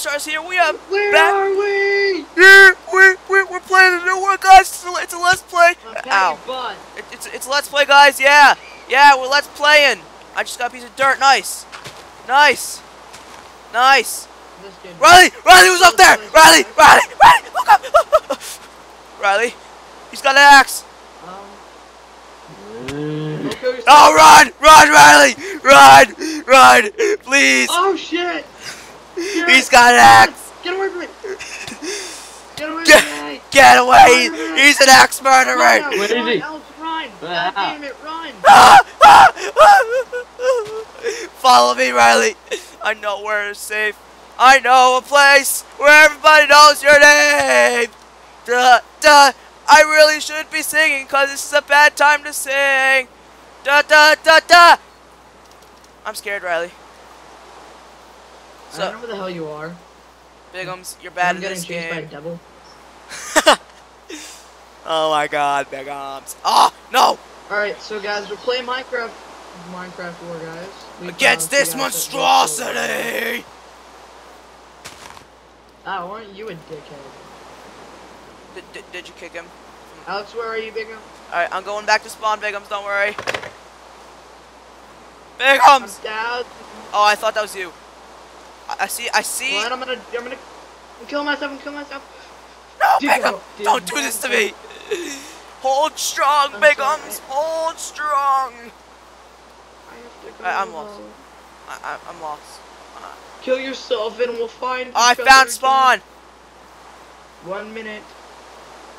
Stars here. We have Where back- are we? Here, we're, we're, we're playing a new one, guys. It's a, it's a Let's Play. I'm Ow. It, it's, it's a Let's Play, guys. Yeah. Yeah, we're Let's Playing. I just got a piece of dirt. Nice. Nice. Nice. Riley! Riley was up there! Riley! Riley! Riley! Look up! Riley. He's got an axe. Um. Go kill yourself. Oh, run! Run, Riley! Run! Run! Please! Oh shit! Shit. He's got an axe! Get away from me! Get away Get- from me! Get away! He's an axe murderer! Run, Where is run, he? Alex, run! Ah. God damn it, run! Ah, ah, ah. Follow me, Riley. I know where is safe. I know a place where everybody knows your name. Duh, duh. I really shouldn't be singing because this is a bad time to sing. Duh, duh, duh, duh. I'm scared, Riley. I don't know So, where the hell you are. Bigums, you're bad I'm at getting this chased by a devil. oh my god, Bigums. Oh, no. Alright, so guys, we're playing Minecraft. Minecraft War, guys. We Against this monstrosity. Ah, weren't you a dickhead? Did, did, did you kick him? Alex, where are you, Big Alright, I'm going back to spawn, Bigums, don't worry. Bigums! Oh, I thought that was you. I, see, I see. Well, I'm gonna, I'm gonna kill myself and kill myself. No, Dude, Don't do this to me! Hold strong, I'm sorry. Hold strong! I have to go. I- I'm lost. I, I'm lost. Kill yourself and we'll find. I found again. spawn! One minute.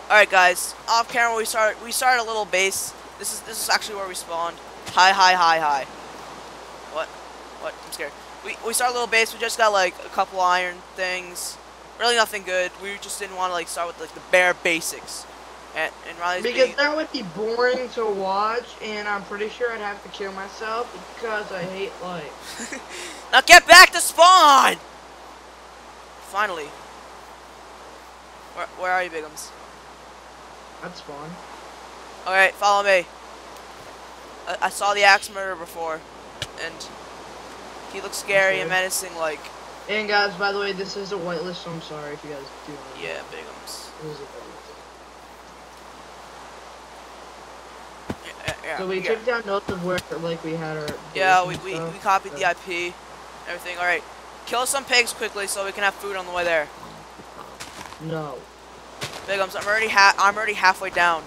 Alright, guys. Off camera, we started. We started a little base. This is this is actually where we spawned. Hi, hi, hi, hi. What? What? I'm scared. We we started a little base. We just got like a couple iron things. Really nothing good. We just didn't want to like start with like the bare basics. And and Riley's Because being- that would be boring to watch, and I'm pretty sure I'd have to kill myself because I hate life. Now get back to spawn! Finally. Where, where are you, Bigums? That's spawn. Alright, follow me. I, I saw the axe murder before, and he looks scary and menacing like, And guys, by the way, this is a whitelist, so I'm sorry if you guys do. want to- yeah, Bigums. This is a. Yeah, yeah, yeah. So we yeah. took down notes of where, like, we had our. Yeah, we, we, stuff, we copied so- the IP, everything. Alright, kill some pigs quickly so we can have food on the way there. No. Bigums, I'm already ha I'm already halfway down.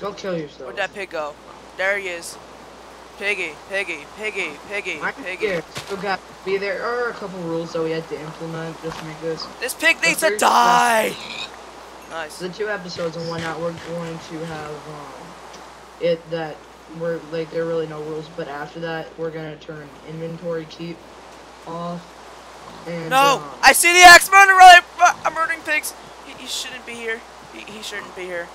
Go kill yourself. Where'd that pig go? There he is. Piggy, piggy, piggy, piggy, I'm piggy. scared. So guys, be there are a couple rules that we had to implement just to make this. This pig needs to die! Nice. The two episodes and whatnot, we're going to have um, it that we're like there are really no rules, but after that we're gonna turn inventory keep off. And No! um, I see the axe murderer! I'm murdering pigs! He, he shouldn't be here. He, he shouldn't be here.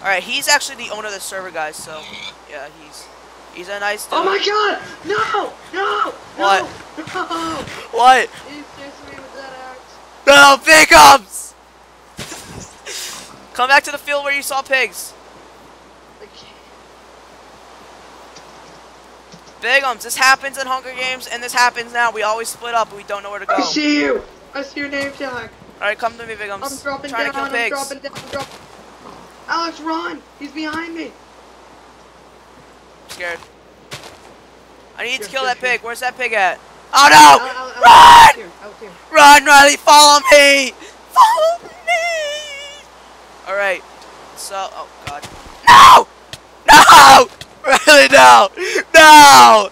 Alright, he's actually the owner of the server, guys, so... Yeah, he's... He's a nice dude. Oh my god! No! No! What? No! No! What? He chased me with that axe. No, pigums! Come back to the field where you saw pigs. Bigums, this happens in Hunger Games, and this happens now. We always split up, we don't know where to go. I see you! I see your name tag. Alright, come to me, I'm Bigums. dropping trying down, to kill I'm pigs. dropping down, I'm dropping. Alex, run! He's behind me! Scared. I need Here, to kill here, that here. pig. Where's that pig at? Oh no! Al- Al- Alex, Run! Here, Alex, here. Run, Riley! Follow me! Follow me! Alright. So, oh god. No! No! Riley, no! No!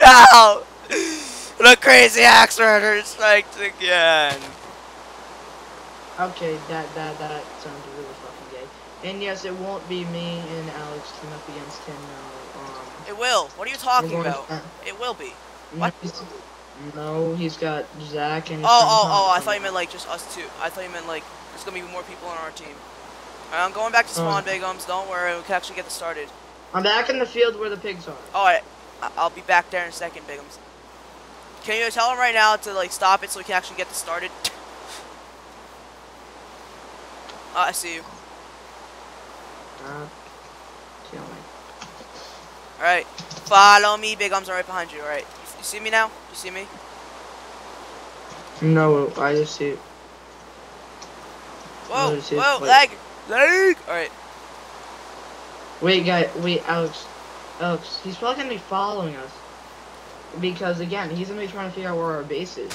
No! The crazy axe murderer strikes again. Okay, that that that sounds really fucking gay. And yes, it won't be me and Alex team up against him now. It will. What are you talking about? It will be. no, What? No, he's got Zach and. Oh, oh, oh, I thought you meant like just us two. I thought you meant like there's gonna be more people on our team. Alright, I'm going back to spawn, Oh. Bigums. Don't worry, we can actually get this started. I'm back in the field where the pigs are. Alright, I- I'll be back there in a second, Bigums. Can you tell him right now to like stop it so we can actually get this started? Uh, I see you. Uh. Alright, follow me, Bigums. I'm right behind you. Alright, you, you see me now? You see me? No, I just see it. Whoa, it, whoa, leg, leg. All right. Wait, guy, wait, Alex. Alex, he's probably gonna be following us. Because again, he's gonna be trying to figure out where our base is.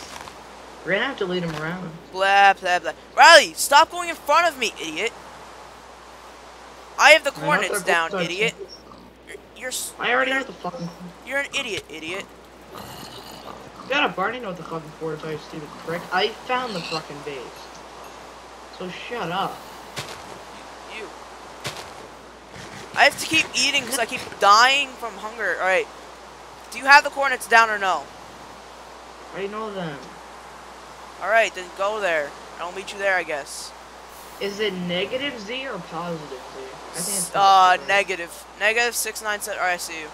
We're gonna have to lead him around. Blah blah blah. Riley, stop going in front of me, idiot. I have the coordinates down, idiot. You're I already know the fucking. you're an idiot, idiot. Up, I already know what the fucking coordinates are, you stupid prick. I found the fucking base. So shut up. You. I have to keep eating because I keep dying from hunger. All right. Do you have the coordinates down or no? I know them. All right, then go there. I'll meet you there, I guess. Is it negative Z or positive Z? I think it's Uh, positive, negative. Negative six nine seven. Alright, I see you.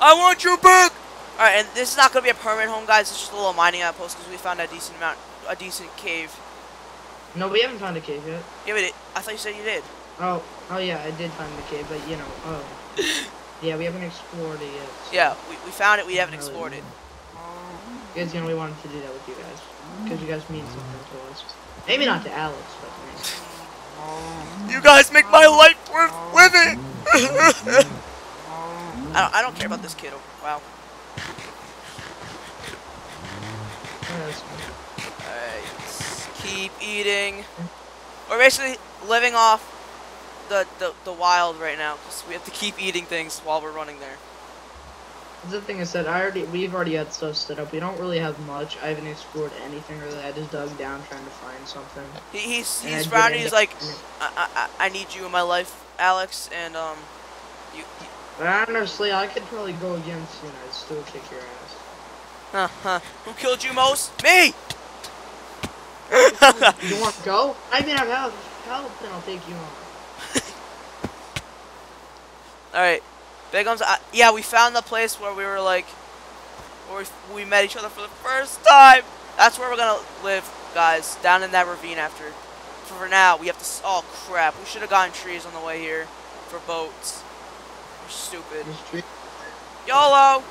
I want you back. All right, and this is not gonna be a permanent home, guys. It's just a little mining outpost because we found a decent amount, a decent cave. No, we haven't found a cave yet. Yeah, but it, I thought you said you did. Oh, oh yeah, I did find the cave, but you know, oh. Yeah, we haven't explored it yet. so- Yeah, we, we found it. We haven't explored it. Because, you know, we wanted to do that with you guys. Because you guys mean something to. Maybe not to Alex, but. You guys make my life worth living. I don't, I don't care about this kid. Wow. Alright, keep eating. We're basically living off the, the, the wild right now because we have to keep eating things while we're running there. The thing is that I already, we've already had stuff set up. We don't really have much. I haven't explored anything really. I just dug down trying to find something. He, he's he's rounding. He's like, I, I, I need you in my life, Alex, and um, you, you But honestly, I could probably go against you and I'd still kick your ass. huh, huh. Who killed you most? Me. You want to go? I mean, I have help, and I'll take you on. All right, Bigums. Uh, yeah, we found the place where we were like, where we, we met each other for the first time. That's where we're gonna live, guys. Down in that ravine after. For now, we have to. s- Oh crap! We should have gotten trees on the way here for boats. We're stupid. YOLO.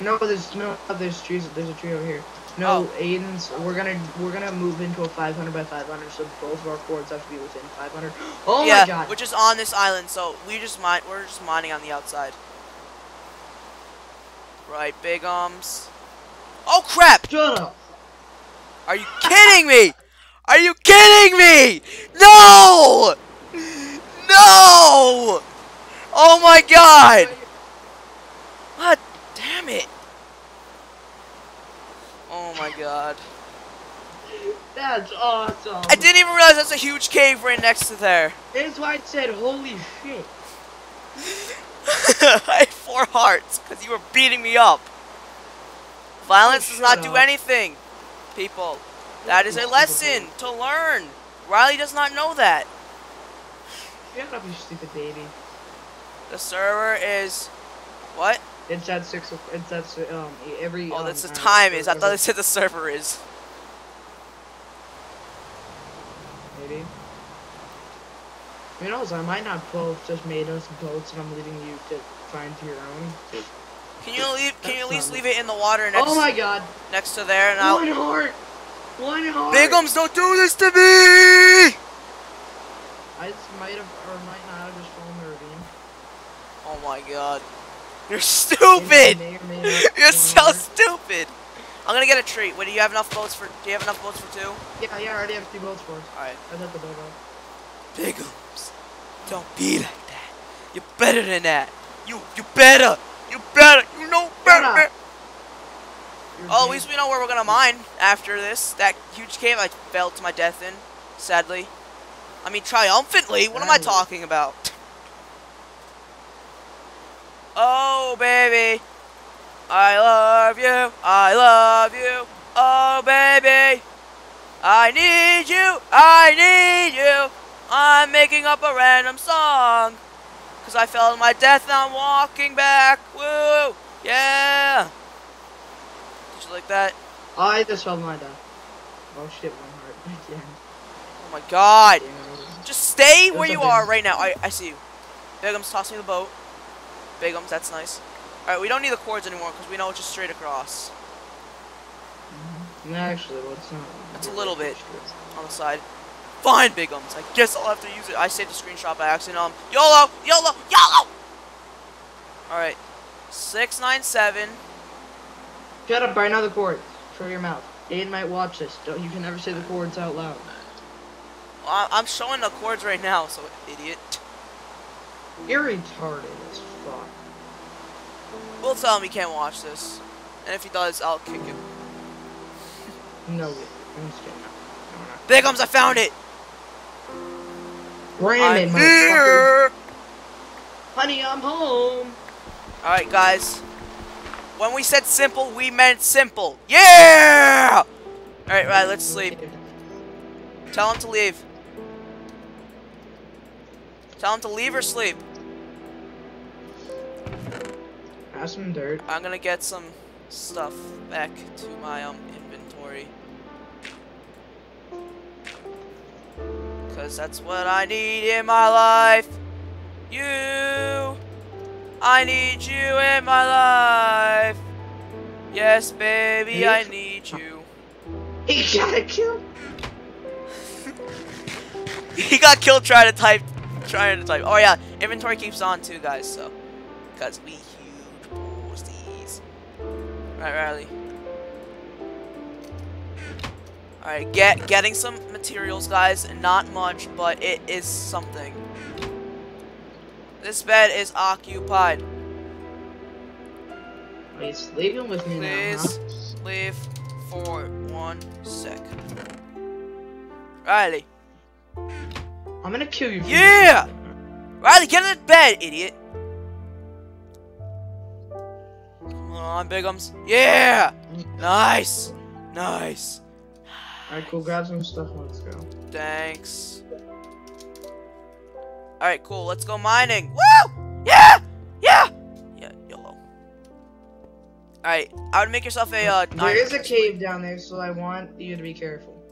No, there's no. There's trees. There's a tree over here. No, Oh. Aiden's. We're gonna we're gonna move into a 500 by 500, so both of our cords have to be within 500. Oh yeah, my god! which is on this island, so we just mine. We're just mining on the outside. Right, Bigums. Oh crap! Shut up! Are you kidding me? Are you kidding me? No! No! Oh my god! God damn it! Oh my god. That's awesome. I didn't even realize that's a huge cave right next to there. That's why I said, holy shit. I had four hearts because you were beating me up. Violence Oh, does not do up. anything, people. That is a lesson to learn. Riley does not know that. Shut up, you stupid baby. The server is what? At six. at um every. Oh, um, that's the uh, time is. I thought it said the server is. Maybe. Who knows? I might not both just made us boats, and I'm leaving you to find your own. Can you leave? Can you at least leave it in the water next Oh my god! next to there? And I'll. One heart. One heart. Bigums, don't do this to me! I might have or might not have just fallen in the ravine. Oh my god, you're stupid. may or may not You're so stupid. I'm gonna get a treat. Wait, do you have enough boats for? Do you have enough boats for two? Yeah, yeah, I already have two boats for us. All right. I set the boat. Bigums, don't be like that. You're better than that. You, you better. You better. You know better. Oh, at least we know where we're gonna mine after this. That huge cave I fell to my death in, sadly. I mean, triumphantly. What am I talking about? Oh, baby. I love you. I love you. Oh, baby. I need you. I need you. I'm making up a random song. Cause I fell to my death and I'm walking back. Woo. Yeah. Did you like that? I just fell to my death. Oh shit, one heart. yeah. Oh my god. Just stay where you are right now. I, I see you. Bigum's tossing the boat. Bigums, that's nice. Alright, we don't need the cords anymore because we know it's just straight across. Actually, well, it's not. It's a little bit. on the side. Fine, Bigums. I guess I'll have to use it. I saved a screenshot by accident. Um, YOLO! YOLO! YOLO! Alright. 697. Shut up, right now the chords. Show your mouth. Aiden might watch this. Don't, you can never say the chords out loud. I- I'm showing the chords right now, so idiot. You're retarded as fuck. We'll tell him he can't watch this. And if he does, I'll kick him. No, wait. I'm just kidding. No, no, Bigums, I found it! no. Brandon, I'm here! Honey, I'm home. Alright, guys. When we said simple, we meant simple. Yeah! Alright, right, let's sleep. Tell him to leave. Tell him to leave or sleep. Have some dirt. I'm gonna get some stuff back to my um inventory. Cause that's what I need in my life. You I need you in my life. Yes, baby, I need you. He got killed. he got killed trying to type trying to type. Oh yeah, inventory keeps on too, guys, so cause we. Alright, Riley. Alright, get getting some materials, guys. Not much, but it is something. This bed is occupied. Wait, sleeping with me now, huh? Please leave for one sec. Riley. I'm gonna kill you. Yeah! Riley, get in bed, idiot! Come on, Bigums. Yeah! Nice! Nice. Alright, cool. Grab some stuff. Let's go. Thanks. Alright, cool. Let's go mining. Woo! Yeah! Yeah! Yeah, YOLO. Alright, I would make yourself a, uh, There is a cave down there, so I want you to be careful.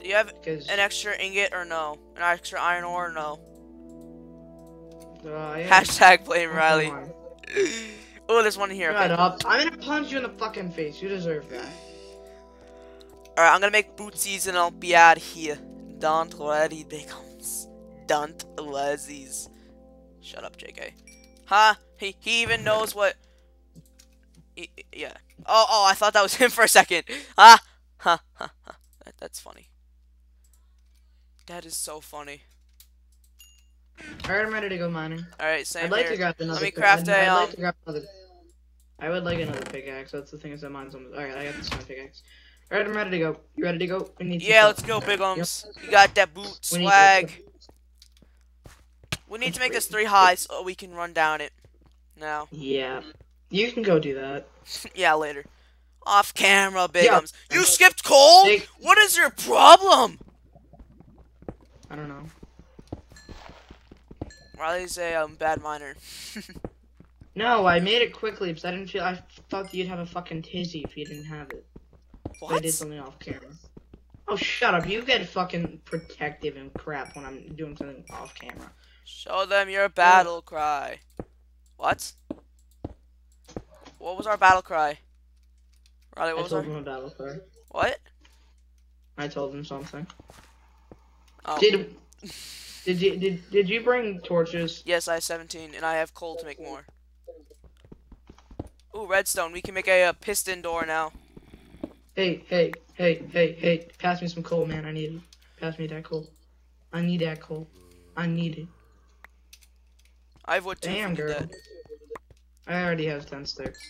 Do you have Because an extra ingot or no? An extra iron ore or no? uh, yeah. Hashtag blame Come Riley. Oh, there's one here. Shut Okay. up. I'm gonna punch you in the fucking face. You deserve that. Alright, I'm gonna make bootsies and I'll be out here. Don't worry, Bigums. Don't worries. Shut up, JK. Huh? He, he even knows what... He- yeah. Oh, oh, I thought that was him for a second. Ah! Huh, huh, huh. That, that's funny. That is so funny. Alright, I'm ready to go mining. Alright, same I'd like here. to grab another. me pick- craft I'd, a, I'd um, like to grab another. I would like another pickaxe. That's the thing is that mine's almost. Alright, I got this one pickaxe. Alright, I'm ready to go. You ready to go? We need. Yeah, let's go, Bigums. You got that boot swag. We need to make this three high so we can run down it. Now. Yeah. You can go do that. Yeah, later. Off camera, Bigums. Yeah. You skipped coal? What is your problem? I don't know. Riley's a um, bad miner. No, I made it quickly because I didn't feel. I thought you'd have a fucking tizzy if you didn't have it. So I did something off camera. Oh, shut up! You get fucking protective and crap when I'm doing something off camera. Show them your battle cry. What? What was our battle cry? Riley, I what was told our... him a battle cry. What? I told them something. Oh. Did did you did did you bring torches? Yes, I have 17, and I have coal to make more. Ooh, redstone. We can make a, uh piston door now. Hey hey hey hey hey! Pass me some coal, man. I need it. Pass me that coal. I need that coal. I need it. I have what? Damn, girl. that. I already have ten sticks.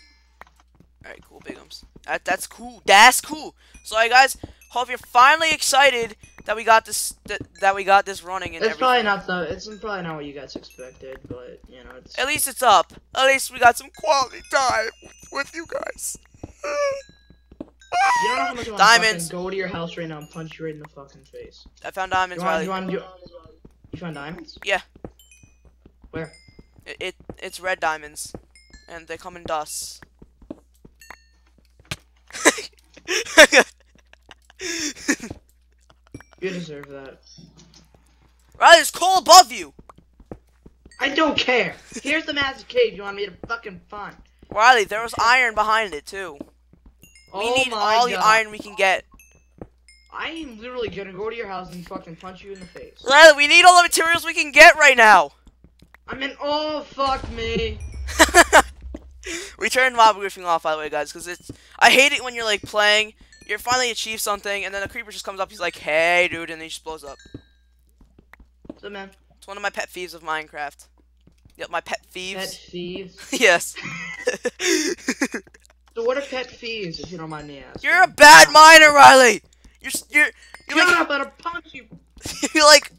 Alright, cool, bigums. That, that's cool. That's cool. So, alright, guys, hope you're finally excited that we got this that, that we got this running and It's everything. probably not the. It's probably not what you guys expected, but you know it's. At least it's up. At least we got some quality time with you guys. You don't know how much Diamonds. go to your house right now and punch you right in the fucking face. I found You diamonds, want? Riley. You want? You, you found diamonds? Yeah. Where? It, it it's red diamonds, and they come in dust. You deserve that. Riley, there's coal above you. I don't care. Here's the massive cave. You want me to fucking find? Riley, there was iron behind it too. We Oh need my all the iron we can get. I am literally gonna go to your house and fucking punch you in the face. Riley, we need all the materials we can get right now. I mean, oh fuck me. we turned mob griefing off, by the way, guys, because it's. I hate it when you're like playing, you're finally achieved something, and then a creeper just comes up. He's like, "Hey, dude," and he just blows up. So man, It's one of my pet thieves of Minecraft. Yep, my pet thieves. pet thieves. yes. So what are pet thieves, if you don't mind me asking? you're a bad miner, Riley. You're you're you're Shut like, up! I'll punch you. you're like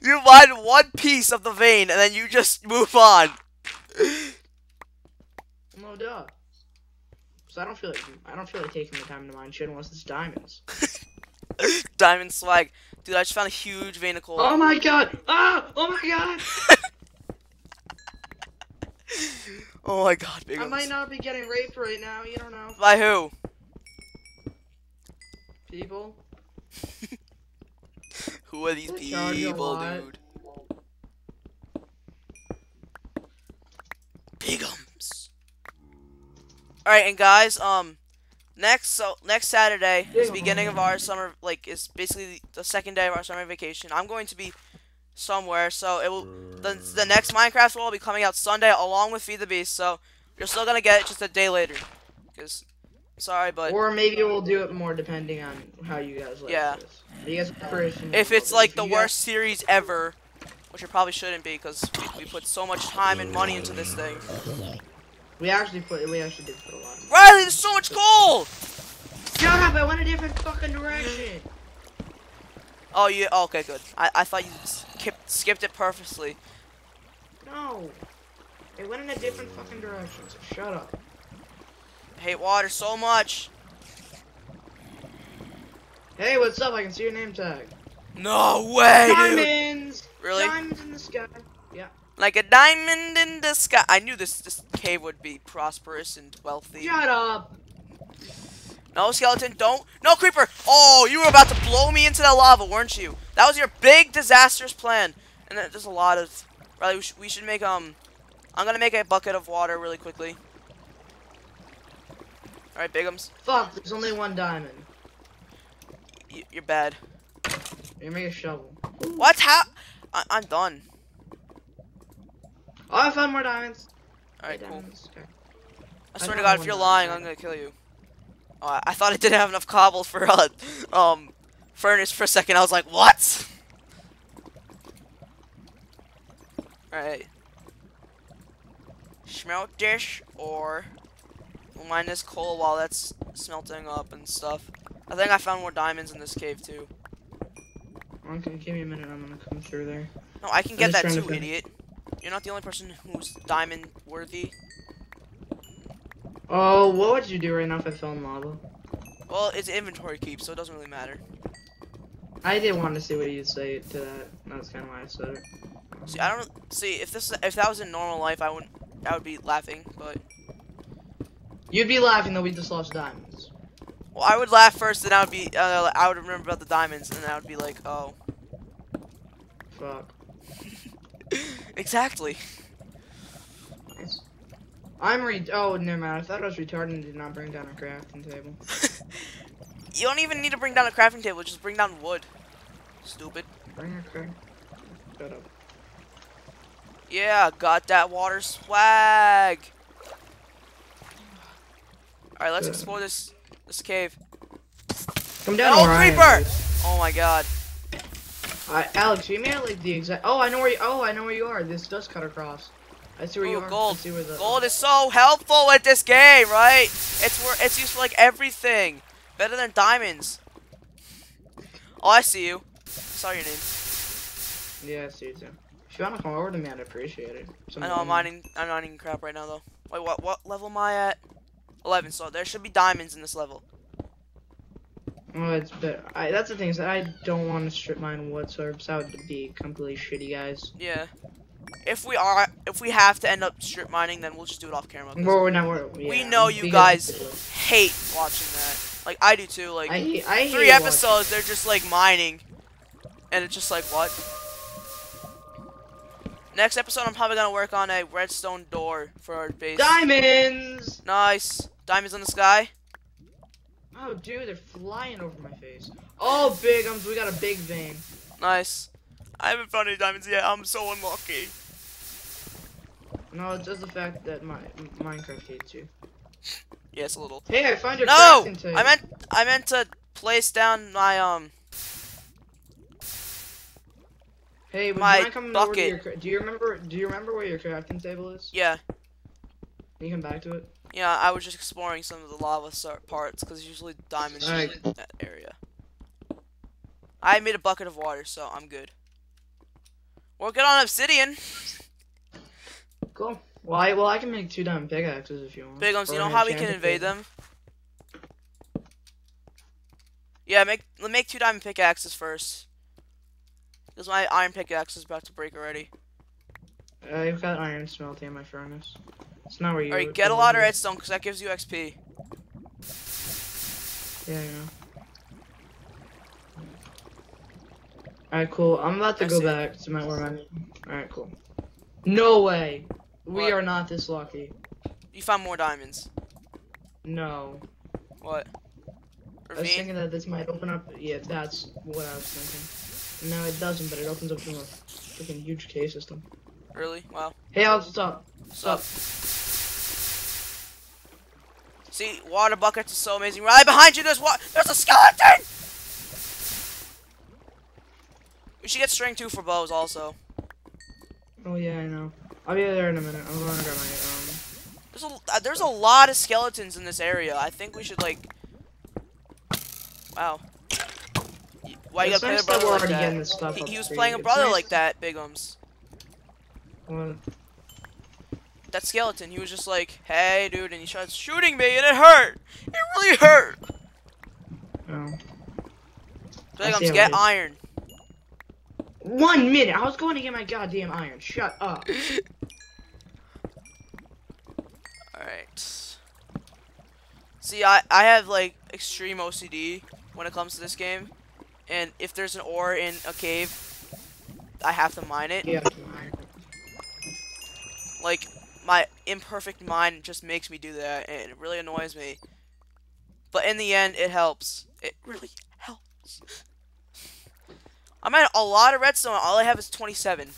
you mine one piece of the vein and then you just move on. No duh. So I don't feel like I don't feel like taking the time to mine shit unless it's diamonds. Diamond swag, dude. I just found a huge vein of coal. Oh my god! Ah! Oh my god! oh my god, big I might not be getting raped right now. You don't know, By who? people. Who are these people, dude? Bigums. Alright, and guys, um, next so next Saturday is the beginning of our summer. Like, it's basically the second day of our summer vacation. I'm going to be somewhere, so it will. The the next Minecraft will be coming out Sunday along with Feed the Beast. So you're still gonna get it just a day later. Cause, sorry, but Or maybe we'll do it more depending on how you guys like Yeah. this. You guys if it's like the worst series ever, which it probably shouldn't be, because we, we put so much time and money into this thing. We actually put. We actually did put a lot. Riley, there's so much coal! Shut up! I went a different fucking direction. Oh, you. Oh, okay, good. I, I thought you skipped skipped it purposely. No. It went in a different fucking direction. So shut up. I hate water so much. Hey, what's up? I can see your name tag. No way, dude. Diamonds. Really? Diamonds in the sky. Yeah. Like a diamond in the sky. I knew this this cave would be prosperous and wealthy. Shut up. No skeleton, don't. No creeper. Oh, you were about to blow me into that lava, weren't you? That was your big disastrous plan. And there's a lot of. Riley, we, sh we should make um. I'm gonna make a bucket of water really quickly. All right, Bigums, Fuck. There's only one diamond. y you're bad. You make a shovel. What? How? I I'm done. Oh, I found more diamonds. All right, cool. diamonds. Okay. I I swear to God, if you're lying. I'm gonna kill you. Oh, I, I thought I didn't have enough cobble for uh, um furnace for a second. I was like, what? All right. Smelt dish or we'll mine this coal while that's smelting up and stuff. I think I found more diamonds in this cave too. Okay, give me a minute. I'm gonna come through there. No, I can I'm get that trying to too, find- idiot. You're not the only person who's diamond worthy. Oh, what would you do right now if I fell in lava? Well, it's inventory keep, so it doesn't really matter. I didn't want to see what you'd say to that. That's kind of why I said it. See, I don't see if this if that was in normal life, I wouldn't. I would be laughing, but You'd be laughing that we just lost diamonds. well, I would laugh first, then I would be. Uh, I would remember about the diamonds, and then I would be like, oh, Fuck. Exactly. I'm re- Oh, never mind. I thought I was retarded and did not bring down a crafting table. you don't even need to bring down a crafting table; just bring down wood. Stupid. Bring a craft. Shut up. Yeah, got that water swag. All right, let's explore this this cave. Come down. Oh, where I am, creeper! Oh my god. I, Alex, you made like the exact. Oh, I know where you. Oh, I know where you are. This does cut across. I see where oh, you are. gold. See where the. Gold is so helpful with this game, right? It's where it's used for like everything. Better than diamonds. Oh, I see you. Saw your name. Yeah, I see you too. If you wanna come over to me, I'd appreciate it. I know I'm mining. I'm mining crap right now though. Wait, what? What level am I at? Eleven. So there should be diamonds in this level. Oh, it's but I. That's the thing is that I don't want to strip mine whatsoever. So that would be completely shitty, guys. Yeah. If we are, if we have to end up strip mining, then we'll just do it off camera. 'cause Well, we're not. We're, We know you guys hate watching that. Like I do too. Like I hate. I three watching- episodes, they're just like mining, and it's just like what? Next episode, I'm probably gonna work on a redstone door for our base. Diamonds. Nice. Diamonds in the sky. Oh, dude, they're flying over my face. Oh, Bigums, we got a big vein. Nice. I haven't found any diamonds yet. I'm so unlucky. No, it's just the fact that my Minecraft hates you. Yes, a little. Hey, I found your No, crafting table. I meant I meant to place down my um. Hey, would my you mind coming over to your? Do you remember? Do you remember where your crafting table is? Yeah, Can you come back to it? Yeah. I was just exploring some of the lava parts because usually diamonds Alright. in that area. I made a bucket of water, so I'm good. Working on obsidian. Cool. Well, I well I can make two diamond pickaxes if you want. Big ones. You know how we can invade them? Yeah, make let make two diamond pickaxes first. Because my iron pickaxe is about to break already. Uh, I've got iron smelting in my furnace. It's not where you. Alright, get a lot of redstone because that gives you XP. Yeah, yeah. Alright, cool. I'm about to I go see. back to my where. Alright, cool. No way. We are not this lucky. You found more diamonds. No. What? I was thinking that this might open up. Yeah, that's what I was thinking. No, it doesn't, but it opens up to a freaking huge cave system. Really? Wow. Hey, Alex, what's up? What's Sup? See, water buckets are so amazing. Right behind you, there's what? There's a skeleton. We should get string too for bows also. Oh yeah, I know. I'll be there in a minute. I'm going to grab my um. There's a uh, there's a lot of skeletons in this area. I think we should like. Wow. Why you gotta play a brother like that? He, he was playing a brother nice- like that, Bigums. Well, That skeleton, he was just like, "Hey, dude," and he started shooting me, and it hurt. It really hurt. I see Bigums, how get iron. One minute. I was going to get my goddamn iron. Shut up. Alright. See, I, I have, like, extreme OCD when it comes to this game. And if there's an ore in a cave, I have to mine it. Yeah. Like, my imperfect mind just makes me do that, and it really annoys me. But in the end, it helps. It really helps. I'm at a lot of redstone. All I have is 27.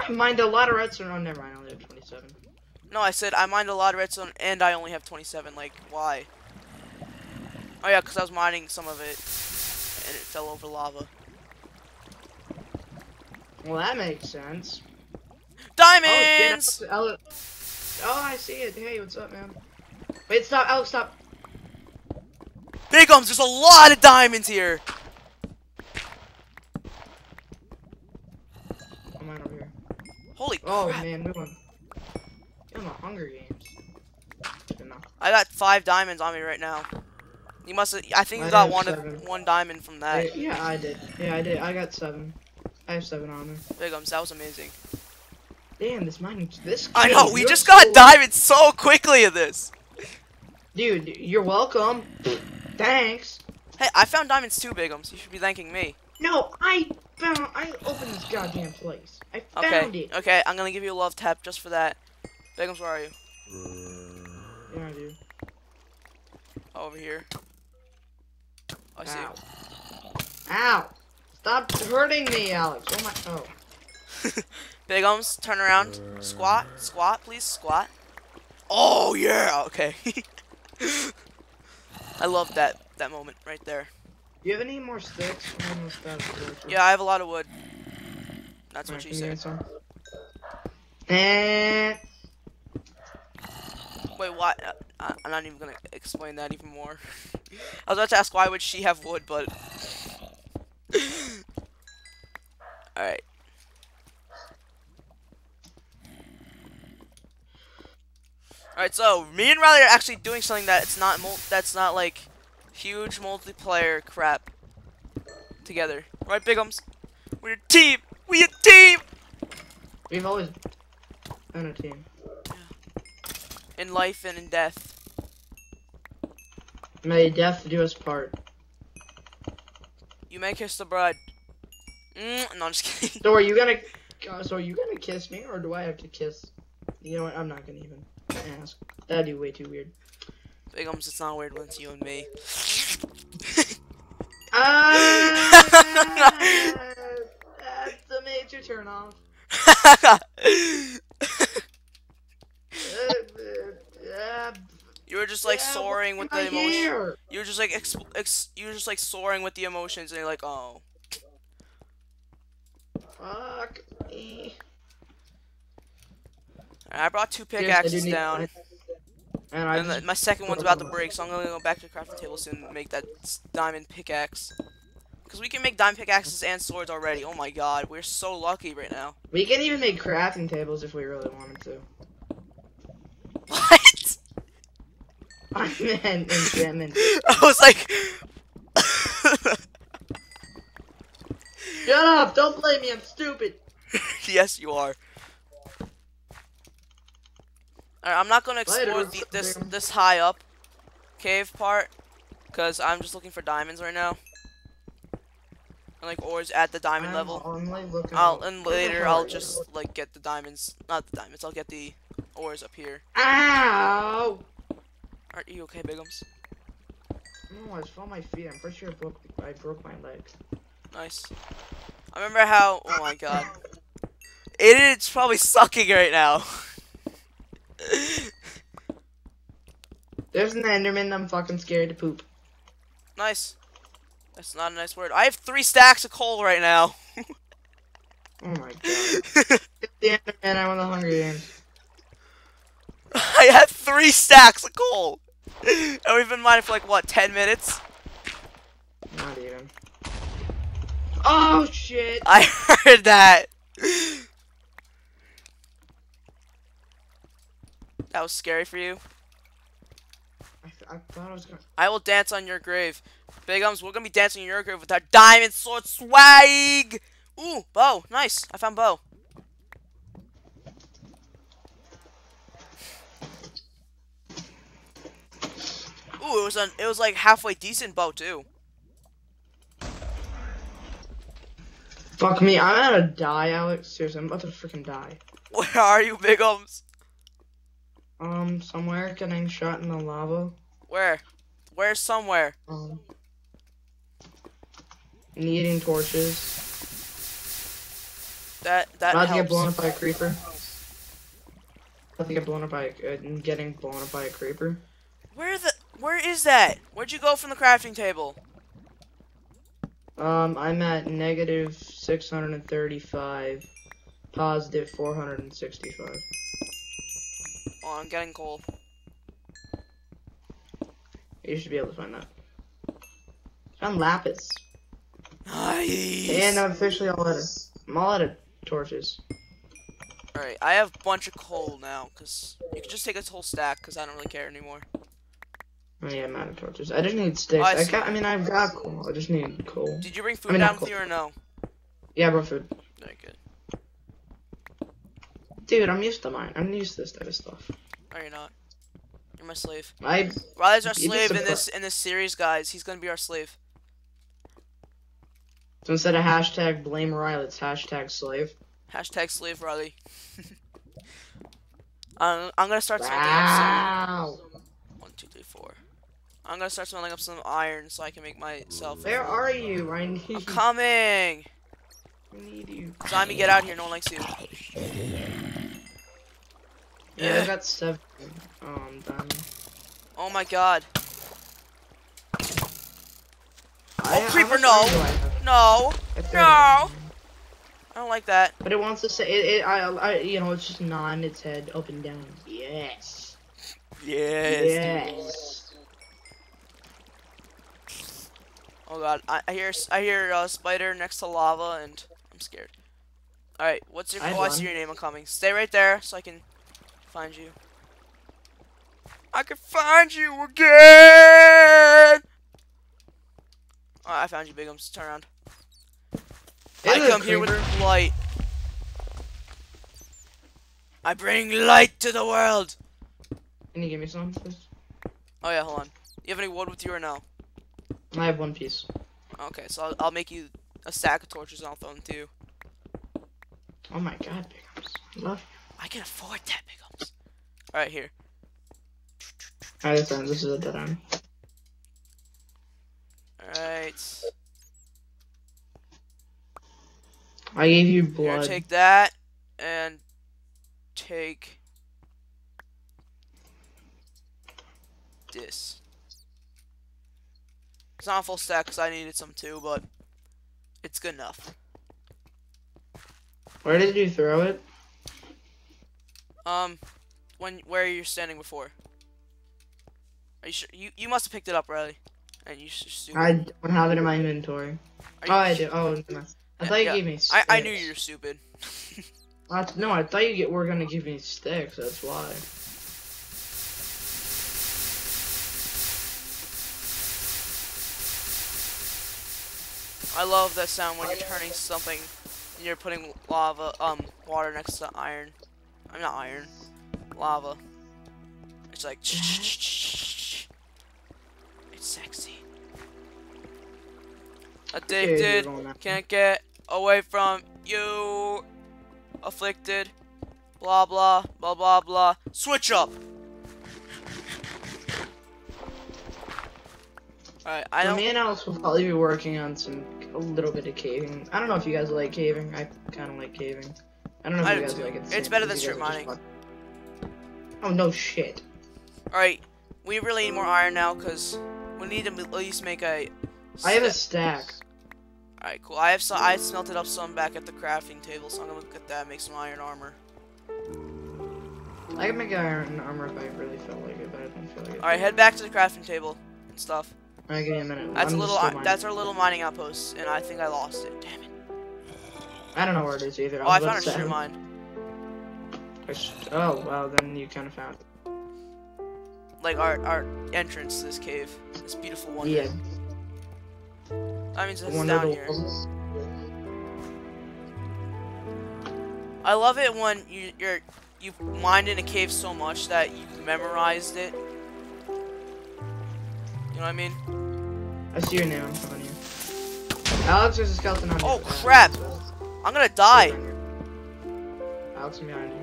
I mined a lot of redstone. Oh, never mind. I only have 27. No, I said I mined a lot of redstone, and I only have 27. Like, why? Oh yeah, because I was mining some of it, and it fell over lava. Well, that makes sense. Diamonds! Oh, Oh, I see it. Hey, what's up, man? Wait, stop. Alex, stop. Bigums, there's a lot of diamonds here. I'm right over here. Holy Oh, crap! man, we won. Get on the Hunger Games. Enough. I got five diamonds on me right now. You must. have I think you I got one seven. of, one diamond from that. I- yeah, I did. Yeah, I did. I got seven. I have seven on me. Bigums, that was amazing. Damn, this mining. This. I know. We just got so- diamonds so quickly at this. Dude, you're welcome. Thanks. Hey, I found diamonds too, Bigums. You should be thanking me. No, I found. I opened this goddamn place. I found Okay. it. Okay, I'm gonna give you a love tap just for that. Bigums, where are you? Yeah, I do. Over here. I see. you. Ow. Ow. Stop hurting me, Alex. Oh my. Oh. Bigums, turn around. Squat. Squat, please. Squat. Oh, yeah. Okay. I love that that moment right there. Do you have any more sticks? I'm almost out of torches. Yeah, I have a lot of wood. That's what Alright, she you said. Eh. Wait, why? Uh, I- I'm not even gonna explain that even more. I was about to ask why would she have wood, but. Alright. Alright, so me and Riley are actually doing something that it's not that's not like huge multiplayer crap together. Right, Bigums? We're a team! We a team! We've always been a team. In life and in death. May death do us part. You may kiss the bride. Mm, no, I'm just kidding. So are you gonna? Uh, so are you gonna kiss me, or do I have to kiss? You know what? I'm not gonna even That'd be way too weird. Bigums, it's not weird when it's you and me. Ah, that's a major turn off. you were just like Yeah, soaring with the emotions. You were just like ex- ex- you were just like soaring with the emotions, and you're like, oh. Fuck me. I brought two Yes, I do pickaxes down, And I and the, my second one's about to break, so I'm gonna go back to the crafting table soon and make that diamond pickaxe. Cause we can make diamond pickaxes and swords already. Oh my god, we're so lucky right now. we can even make crafting tables if we really wanted to. What? I meant enchantment. I was like. Shut up! Don't blame me. I'm stupid. yes, you are. Alright, I'm not gonna explore Later, the, this this high up cave part, cause I'm just looking for diamonds right now. And like ores at the diamond I'm level. I'll and later I'll just like get the diamonds, not the diamonds. I'll get the ores up here. Ow! Are you okay, Bigums? No, I just fell on my feet. I'm pretty sure I broke. I broke my leg. Nice. I remember how. Oh my god. It's probably sucking right now. There's an Enderman. I'm fucking scared to poop. nice. That's not a nice word. I have three stacks of coal right now. Oh my god. the Enderman. I want the Hunger Games. I had three stacks of coal. And we've been mining for like what, ten minutes? Not even. Oh shit! I heard that. That was scary for you. I, th- I thought I was gonna. I will dance on your grave. Big Bigums, we're gonna be dancing on your grave with our diamond sword swag. Ooh, bow, nice. I found bow. Ooh, it was an, it was like halfway decent bow too. Fuck me. I'm gonna die, Alex. Seriously, I'm about to freaking die. Where are you, Big Bigums? Um, somewhere getting shot in the lava. Where? Where somewhere? Um, needing torches. That that About to get blown up by a creeper. About to get blown up by a, uh, getting blown up by a creeper. Where the where is that? Where'd you go from the crafting table? Um, I'm at negative 635, positive 465. Oh, I'm getting coal. You should be able to find that. Found lapis. Nice. And I'm officially all out of, I'm all out of torches. Alright, I have a bunch of coal now, because you can just take this whole stack, because I don't really care anymore. Oh yeah, I'm out of torches. I just need sticks. Oh, I I, got, I mean, I've got coal. I just need coal. Did you bring food mean, down with you or no? Yeah, bro, food. Very good. Dude, I'm used to mine. I'm used to this type of stuff. No, you're not. You're my slave. I Riley's our slave in this in this series, guys. He's gonna be our slave. so instead of hashtag blame Riley, it's hashtag slave. Hashtag slave Riley. um, I'm gonna start smelting up some. Wow. One, two, three, four. I'm gonna start smelting up some iron so I can make myself. Where are you? I need, I'm coming. I need you. Zombie, get out here. No one likes you. Yeah, I got seven. Um, done. Oh my god. I- how creeper, no. iron do I have? No. No. I don't like that. But it wants to say it. it I, I, you know, it's just nodding its head up and down. Yes. Yes. Yes. Oh god, I, I hear I hear a spider next to lava and I'm scared. All right, what's your? I Oh, I see your name. I'm coming. Stay right there so I can find you. I can find you again. Oh, I found you, Bigums. Turn around. I it a come here with light. I bring light to the world. Can you give me some, please? Oh yeah, hold on. You have any wood with you or no? I have one piece. Okay, so I'll, I'll make you a stack of torches on I'll throw them to. Oh my god, Bigums. I love I can afford that, Bigums. Alright, here. Alright, friends, this is a dead end. Alright. I gave you Here, blood. take that and take this. It's not a full stack because I needed some too, but it's good enough. Where did you throw it? Um, when where you're standing before? Are you sure? You you must have picked it up, Riley. And you stupid. I don't have it in my inventory. Are Oh, I do. Oh, no. I Yeah, thought you yeah. gave me I sticks. I knew you were stupid. I, no, I thought you get, were gonna give me sticks. That's why. I love that sound when you're turning something, and you're putting lava, um, water next to iron. I'm not iron, lava. It's like, it's sexy. Addicted, going that way. can't get away from you. Afflicted, blah blah, blah blah blah. Switch up. Alright, I So don't. me and Alex will probably be working on some a little bit of caving. I don't know if you guys like caving. I kind of like caving. I don't know if I you guys too. like it. It's better than strip fuck- Oh no shit! Alright, we really need more iron now because we need to at least make a. I have a stack. Alright, cool. I have some. I smelted up some back at the crafting table, so I'm gonna get that. And make some iron armor. I can make iron armor if I really felt like it, but I don't feel like it. Alright, head back to the crafting table and stuff. Alright, give me a minute. That's I'm a little. i-. That's our little mining outpost, and I think I lost it. Damn it. I don't know where it is either. Oh, I was found a to mine. Oh wow, then you kind of found. it. Like our our entrance to this cave. This beautiful one. Yeah. That means it's Wonder down here. I love it when you you're you've mined in a cave so much that you've memorized it. You know what I mean? I see your name. I'm coming you. Alex, there's a skeleton on Oh you. crap! I'm gonna die. Alex, I'm behind you.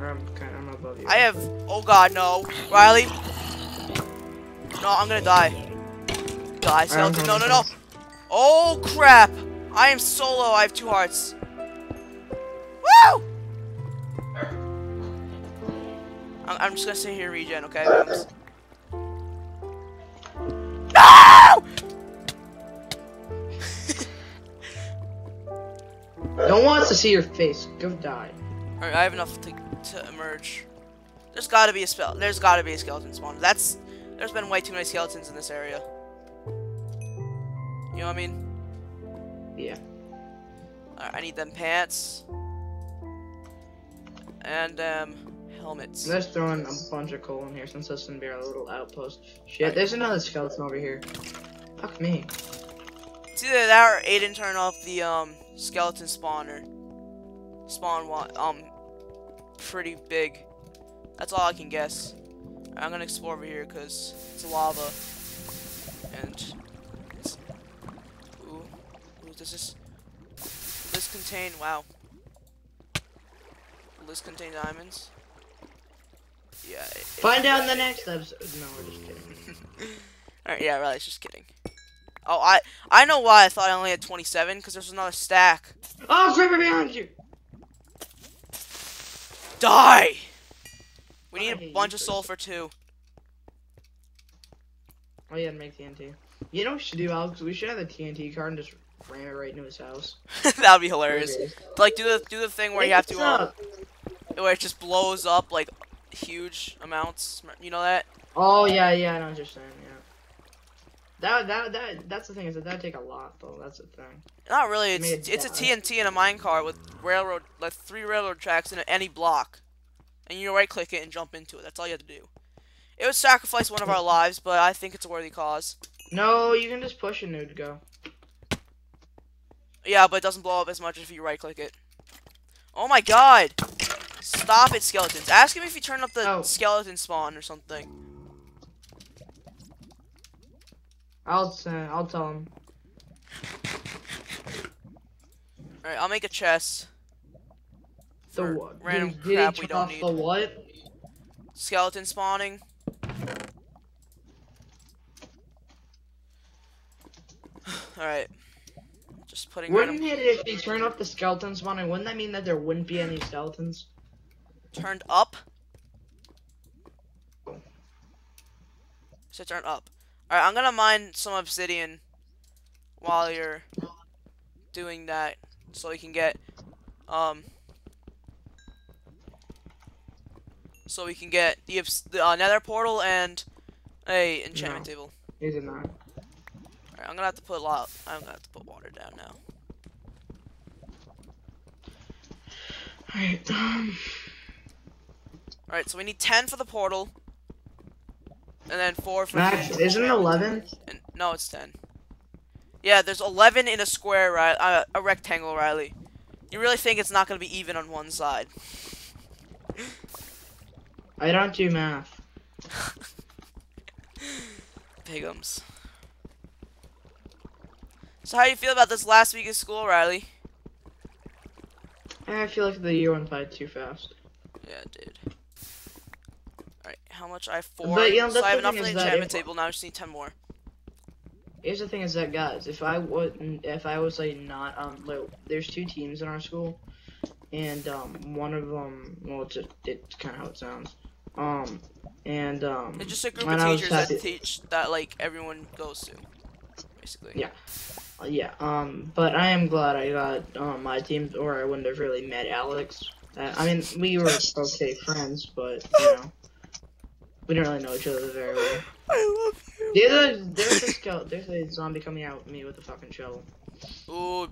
Or I'm kind of, I'm above you. I have. Oh god, no, Riley. No, I'm gonna die. Die, skeleton. No, no, no. Oh crap! I am solo. I have two hearts. Woo! I'm, I'm just gonna sit here and regen, okay? No one wants to see your face. Go die. Alright, I have enough to, to emerge. There's gotta be a spell. There's gotta be a skeleton spawn. That's. There's been way too many skeletons in this area. You know what I mean? Yeah. Alright, I need them pants. And, um, helmets. I'm just throwing a bunch of coal in here since this is gonna be our little outpost. Shit, there's another skeleton over here. Fuck me. It's either that or Aiden turn off the, um, skeleton spawner. Spawn one, um, pretty big. That's all I can guess. I'm gonna explore over here because it's lava. And it's, ooh, ooh, does this, contain, wow. This contain diamonds? Yeah. it- it- Find out in the next episode. No, we're just kidding. Alright, yeah, really, it's just kidding. Oh, I I know why I thought I only had 27, because there's another stack. Oh, creeper behind you! Die! We need a bunch of for sulfur too. Oh yeah, make TNT. You know what we should do, Alex? We should have the TNT card and just ram it right into his house. that would be hilarious. Like do the do the thing where you have to um, where it just blows up like huge amounts. You know that? Oh yeah, yeah, I know what you're saying. Yeah. That that that that's the thing is that that'd take a lot though. That's the thing. Not really. It's it's it's a. TNT in a minecart with railroad like three railroad tracks in any block, and you right click it and jump into it. That's all you have to do. It would sacrifice one of our lives, but I think it's a worthy cause. No, you can just push a nude go. Yeah, but it doesn't blow up as much if you right click it. Oh my god! Stop it, skeletons. Ask him if you turn up the Oh. skeleton spawn or something. I'll send. I'll tell him. All right, I'll make a chest. The what? Random did, did crap we don't need. The what? Skeleton spawning. All right. Just putting. Wouldn't it if they turn off the skeleton spawning? Wouldn't that mean that there wouldn't be any skeletons? Turned up. So turn up. Alright, I'm gonna mine some obsidian while you're doing that so we can get um so we can get the, the uh, nether portal and a enchantment No. table. Is it not? Alright, I'm gonna have to put a lot I'm gonna have to put water down now. Alright, um, Alright, so we need 10 for the portal. And then 4 for Max, isn't it 11? And, no, it's 10. Yeah, there's 11 in a square, right? Uh, a rectangle, Riley. You really think it's not going to be even on one side? I don't do math. Bigums. So how do you feel about this last week of school, Riley? I feel like the year went by too fast. Yeah. Alright, how much? I have 4. But, know, so I have enough for the enchantment table, now I just need 10 more. Here's the thing is that guys, if I wouldn't, if I was like not um, like, there's two teams in our school, and um, one of them, well, it's just, it's kind of how it sounds, um, and um, It's just a group of teachers that teach, that, like, everyone goes to. Basically. Yeah. uh, yeah, um, but I am glad I got um my team, or I wouldn't have really met Alex. Uh, I mean, we were okay friends, but you know, we don't really know each other very well. I love you. There's a there's a scout, there's a zombie coming out at me with a fucking shovel. Ooh,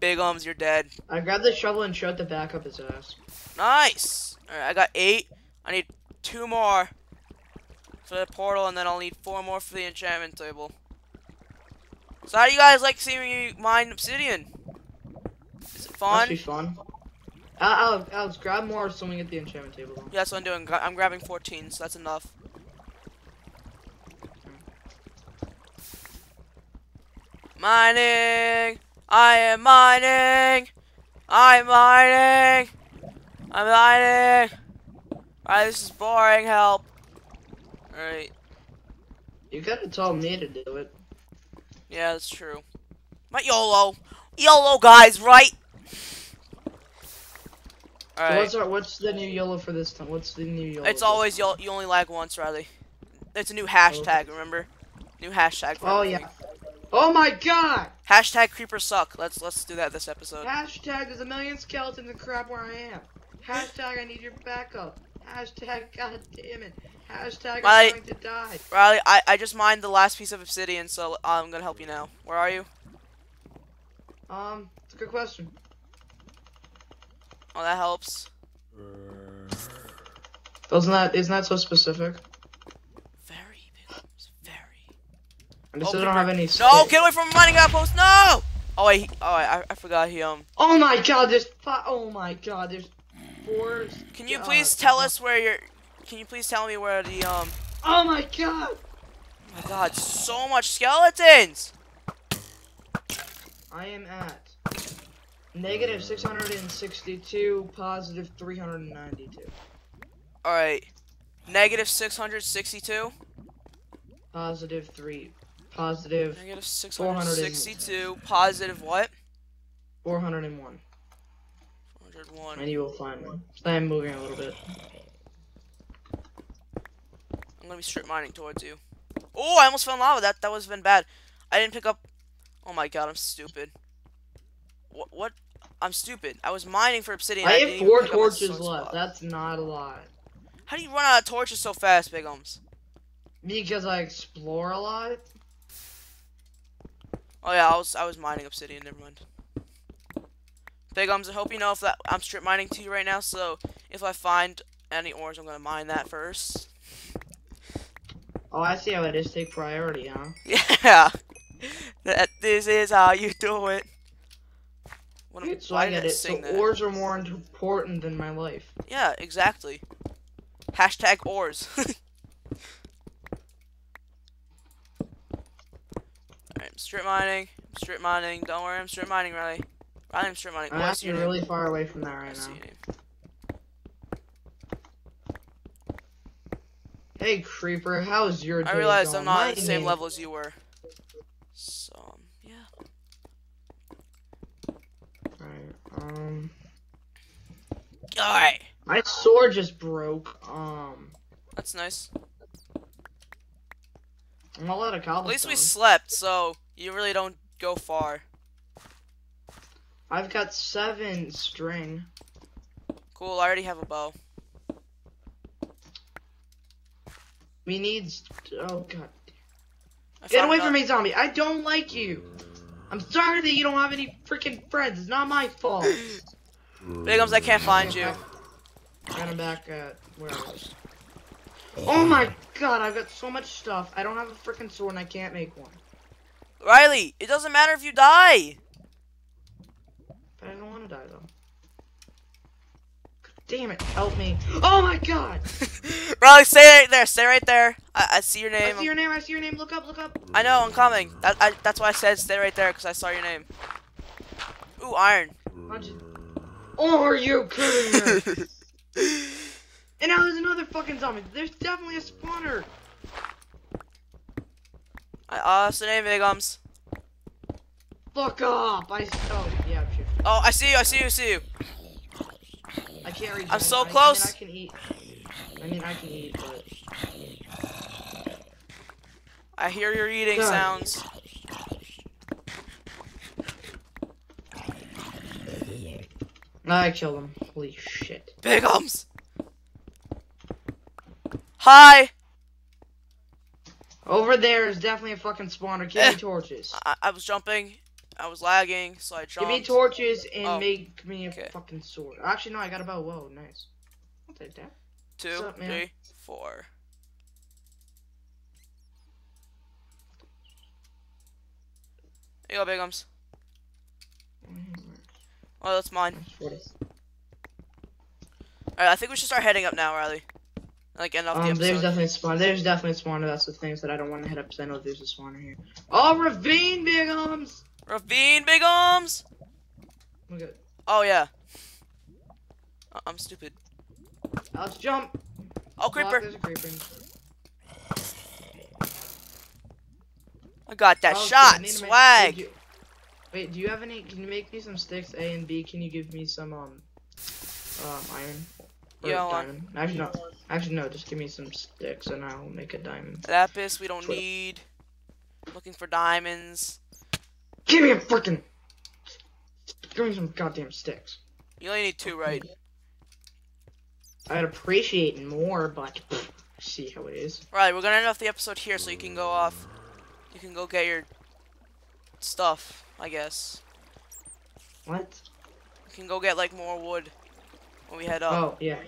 Bigums, you're dead. I grabbed the shovel and shot the back up his ass. Nice. Alright, I got eight. I need two more for the portal, and then I'll need four more for the enchantment table. So how do you guys like seeing me mine obsidian? Is it Must be fun. Al- Alex, Alex, grab more so we get the enchantment table. Yeah, that's what I'm doing. I'm grabbing 14, so that's enough. Mining! I am mining! I'm mining! I'm mining! Alright, this is boring, help. Alright, You have told me to do it. yeah, that's true. My YOLO! YOLO, guys, right? So Alright. what's our, what's the new YOLO for this time? What's the new YOLO? It's always time? you only lag once, Riley. It's a new hashtag, remember? New hashtag. For Oh everything. yeah. Oh my god! Hashtag creepers suck. Let's let's do that this episode. Hashtag there's a million skeletons and crap where I am. Hashtag I need your backup. Hashtag god damn it. Hashtag My- I'm going to die. Riley, I I just mined the last piece of obsidian, so I'm gonna help you now. Where are you? Um, it's a good question. Oh, that helps. Doesn't that isn't that so specific? Very, Pickles, very. I just Oh, don't have any. No, sticks. get away from mining outpost. No. Oh he, oh I I forgot he um. Oh my god, there's fi- oh my god, there's four. Can you please tell us where you're? Can you please tell me where the um? Oh my god! Oh my God, so much skeletons. I am at negative 662, positive 392. All right, negative six hundred sixty-two. Positive 3. Positive Negative 662, positive what? 401. 401. And you will find me. So I am moving a little bit. I'm gonna be strip mining towards you. Oh, I almost fell in lava. That that was been bad. I didn't pick up. Oh my god, I'm stupid. What? What? I'm stupid. I was mining for obsidian. I have four pick up a torches left. That's not a lot. How do you run out of torches so fast, Bigums? Because I explore a lot. Oh yeah, I was I was mining obsidian. Never mind. Bigums, I hope you know if that I'm strip mining to you right now. So if I find any ores, I'm gonna mine that first. Oh, I see how it is. Take priority, huh? Yeah. That this is how you do it. What am- So why I did get it it. So that? ores are more important than my life. Yeah, exactly. Hashtag ores. Alright, I'm strip mining. I'm strip mining. Don't worry, I'm strip mining, Riley. Riley, I'm strip mining. I'm actually your name? really far away from that right see now. Hey, creeper, how's your day I realized going? I'm not at the same level as you were. Um. Alright. My sword just broke. Um. That's nice. I'm all out of cobblestone. At least we slept, so you really don't go far. I've got seven string. Cool, I already have a bow. We need. Oh god. Get away from me, zombie! I don't like you. I'm sorry that you don't have any freaking friends. It's not my fault. Bigums, I can't find you. And I'm back at where I was. Oh my god! I've got so much stuff. I don't have a freaking sword, and I can't make one. Riley, it doesn't matter if you die. But I don't want to die though. Damn it! Help me! Oh my god! Riley, stay right there. Stay right there. I, I see your name. I see your name. I see your name. Look up. Look up. I know, I'm coming. That, I, that's why I said stay right there, because I saw your name. Ooh, iron. Oh, are you kidding me? and now there's another fucking zombie. There's definitely a spawner. I, uh, what's the name, Bigums? Look up. I. Oh yeah. I'm. Oh, I see you, I see you, I see you. I can't reach. I'm so I, close. I mean, I can eat. I mean, I can eat, but. I hear your eating God. sounds. I killed him. Holy shit. Big Bigums! Hi! Over there is definitely a fucking spawner. Give Eh. me torches. I, I was jumping, I was lagging, so I jumped. Give me torches and Oh. make me a Okay. fucking sword. Actually, no, I got a bow. Whoa, nice. I'll take that. Two, up, three, four. Here you go, Bigums. Oh, that's mine. Alright, I think we should start heading up now, Riley. Like, end off the Um, there's definitely a spawner. There's definitely a spawner. That's the things that I don't want to head up because I know there's a spawner here. Oh, ravine Bigums! Ravine, big Look at. Oh, yeah. I- I'm stupid. Let's jump. Oh, creeper! There's a creeper. I got that Oh, shot! Make- Swag! Wait, do- you have any? Can you make me some sticks? A and B. Can you give me some um, um iron? Or Yeah, Actually, no. Actually, no. Just give me some sticks and I'll make a diamond. Lapis, we don't need. Looking for diamonds. Give me a freaking. Give me some goddamn sticks. You only need two, right? I'd appreciate more, but pff, see how it is. Right, we're gonna end off the episode here so you can go off. You can go get your stuff, I guess. What? You can go get like more wood when we head up. Oh yeah.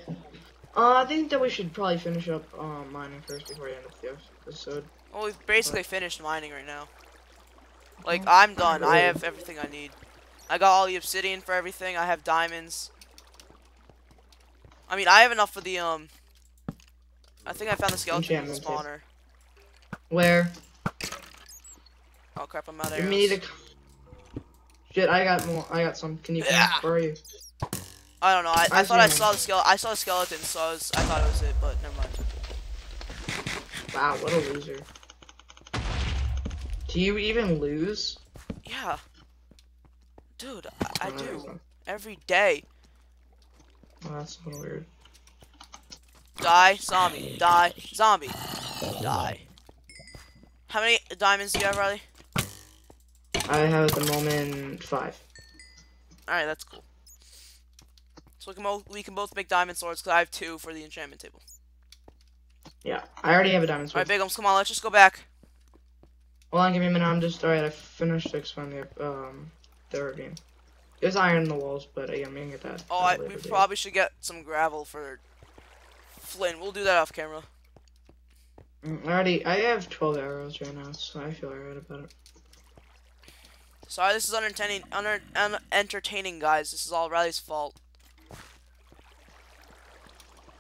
Uh, I think that we should probably finish up um, mining first before we end up the episode. Well, we've basically finished mining right now. Like. I'm done. I have everything I need. I got all the obsidian for everything. I have diamonds. I mean, I have enough for the, um... I think I found the skeleton Enchantment table. spawner. Where? Oh crap, I'm out of Give me arrows. the. Shit, I got more. I got some. Can you? Yeah. Where are you? I don't know. I, I I thought I saw the skeleton. I saw the skeleton, so I, was, I thought it was it, but never mind. Wow, what a loser. Do you even lose? Yeah. Dude, I, I do. Every day. Oh, that's a little weird. Die, zombie. Die, zombie. Die. How many diamonds do you have, Riley? I have at the moment five. Alright, that's cool. So we can, mo- we can both make diamond swords, because I have two for the enchantment table. Yeah, I already have a diamond sword. Alright, Bigums, come on, let's just go back. Hold on, give me a minute. I'm just alright. I finished exploring the um the ravine. There's iron in the walls, but again, I'm gonna get that. Oh, I, we date. probably should get some gravel for flint. We'll do that off camera. Mm, I already. I have 12 arrows right now, so I feel alright about it. Sorry, this is unentertaining, un- un- entertaining, guys. This is all Riley's fault.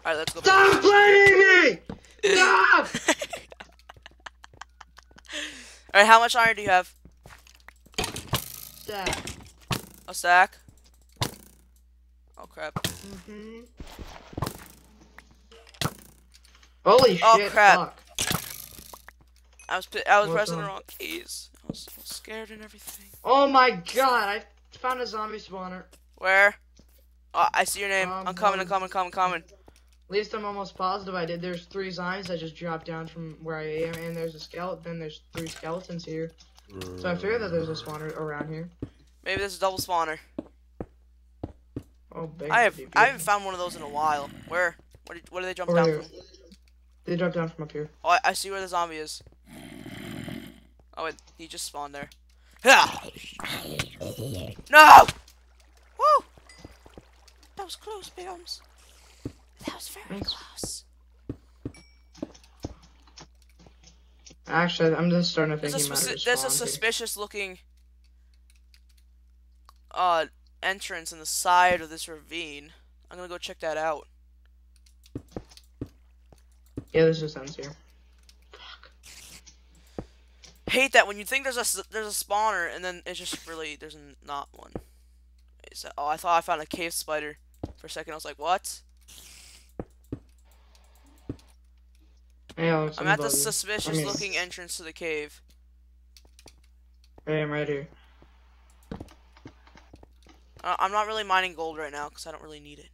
Alright, let's go. Stop blaming me! Stop! Alright, how much iron do you have? Stop. A stack? Oh crap. Mhm. Holy Oh, shit! crap. Fuck. I was I was pressing the wrong? keys. I was so scared and everything. Oh my god! I found a zombie spawner. Where? Oh, I see your name. Um, I'm coming, I'm coming, coming, coming. At least I'm almost positive I did. There's three zombies that just dropped down from where I am, and there's a skeleton. Then there's three skeletons here. So I figured that there's a spawner around here. Maybe there's a double spawner. Oh. I have I haven't found one of those in a while. Where? What did, what did they jump Over down here. from? They dropped down from up here. Oh, I, I see where the zombie is. Oh wait, he just spawned there. No! Woo! That was close, Big Arms. That was very Thanks. close. Actually, I'm just starting to think There's a, he might have speci- just there's a spawned here. suspicious looking uh entrance in the side of this ravine. I'm gonna go check that out. Yeah, there's just ends here. Hate that when you think there's a s- there's a spawner and then it's just really there's n- not one. Is that, oh, I thought I found a cave spider. For a second, I was like, what? Hey, I'm at the suspicious looking entrance to the cave. Hey, I'm right here. Uh, I'm not really mining gold right now because I don't really need it.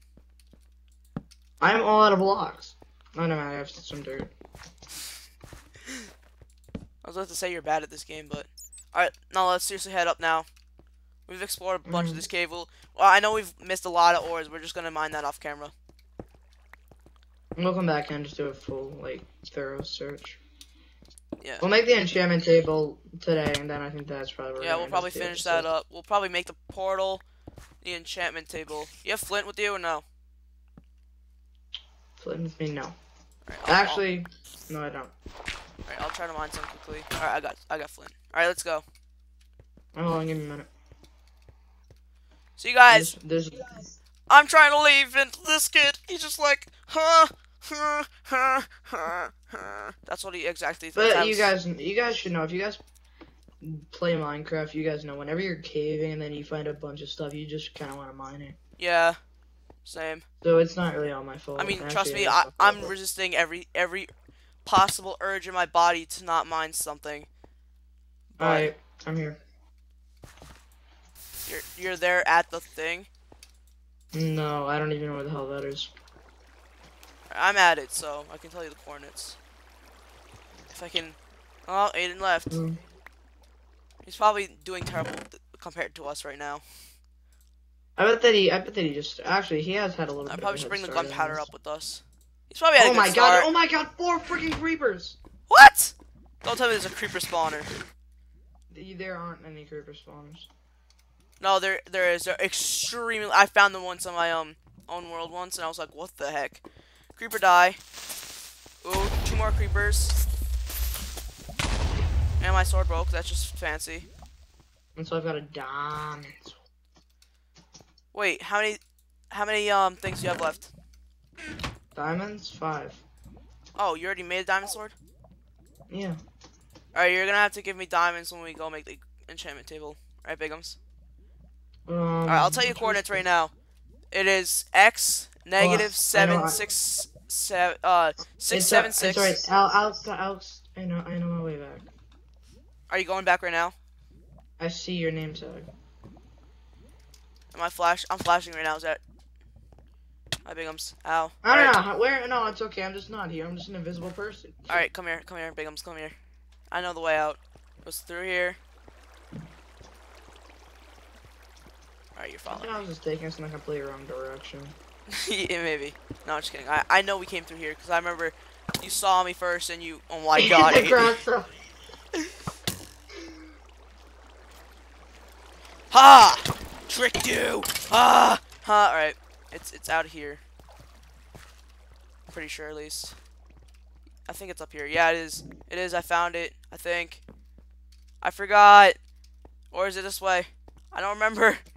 I'm all out of blocks. Oh no, I have some dirt. I was about to say you're bad at this game, but alright, now let's seriously head up now. We've explored a bunch of Mhm. this cave. We'll, well, I know we've missed a lot of ores. We're just gonna mine that off camera. We'll come back and just do a full, like, thorough search. Yeah. We'll make the enchantment table today, and then I think that's probably. where Yeah, we're we'll probably just do the finish that up. We'll probably make the portal, the enchantment table. You have flint with you or no? Flint with me, no. Alright, I'll- I'll- Actually, no, I don't. alright, I'll try to mine some quickly. Alright, I got, I got flint. Alright, let's go. Oh, hold on, give me a minute. So you guys, There's, there's I'm trying to leave, and this kid, he's just like, huh, huh, huh, huh, huh. That's what he exactly thinks. but you guys, you guys should know if you guys play Minecraft, you guys know whenever you're caving and then you find a bunch of stuff, you just kind of want to mine it. Yeah, same. So it's not really all my fault. I mean, Actually, trust me, I, I'm but- resisting every every possible urge in my body to not mine something. Alright, I'm here. you're you're there at the thing. No, I don't even know where the hell that is. I'm at it, so I can tell you the coordinates. If I can. Oh, Aiden left. Mm. He's probably doing terrible compared to us right now. I bet that he, I bet that he just, actually, he has had a little I bit probably should bring the gunpowder up with us. He's probably had a Oh my start. god, oh my god, four freaking creepers! What? Don't tell me there's a creeper spawner. There aren't any creeper spawners. No, there there is. Extremely. I found them once on my um own world once, and I was like, what the heck? Creeper die. Ooh, two more creepers. And my sword broke. That's just fancy. And so I've got a diamond. Wait, how many how many um things do you have left? Diamonds? Five. Oh, you already made a diamond sword? Yeah. Alright, you're gonna have to give me diamonds when we go make the enchantment table. Alright, Bigums? Um, Alright, I'll tell you coordinates right now. It is x negative I- six seven uh six seven uh, six. Alright. Al- Alex, Alex, I know, I know my way back. Are you going back right now? I see your name tag. Am I flash? I'm flashing right now. Is that? Hi, Bigums. Ow. I don't Alright. know where. No, it's okay. I'm just not here. I'm just an invisible person. All right, come here, come here, Bigums, come here. I know the way out. Goes through here. You're I following. think I was just taking us in a completely wrong direction. yeah, maybe. No, I'm just kidding. I, I know we came through here because I remember you saw me first and you. Oh my god. The Aiden. grass throw- Ha! Tricked you. Ah! Ha! All right, it's it's out here. Pretty sure at least. I think it's up here. Yeah, it is. It is. I found it. I think. I forgot. Or is it this way? I don't remember.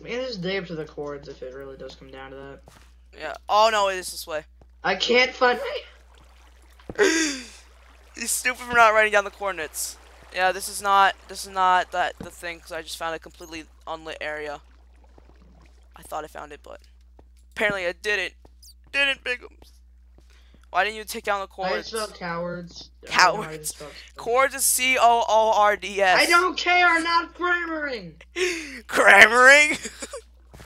I mean, just dig up to the cords if it really does come down to that. Yeah. Oh no, it is this way. I can't find my. He's stupid for not writing down the coordinates. Yeah, this is not. This is not that the thing because I just found a completely unlit area. I thought I found it, but apparently I didn't. Didn't, Bigums. Why didn't you take down the cords? I chords? spelled cowards. I Cowards. Chords is C O O R D S. I don't care. Not grammaring. Grammaring.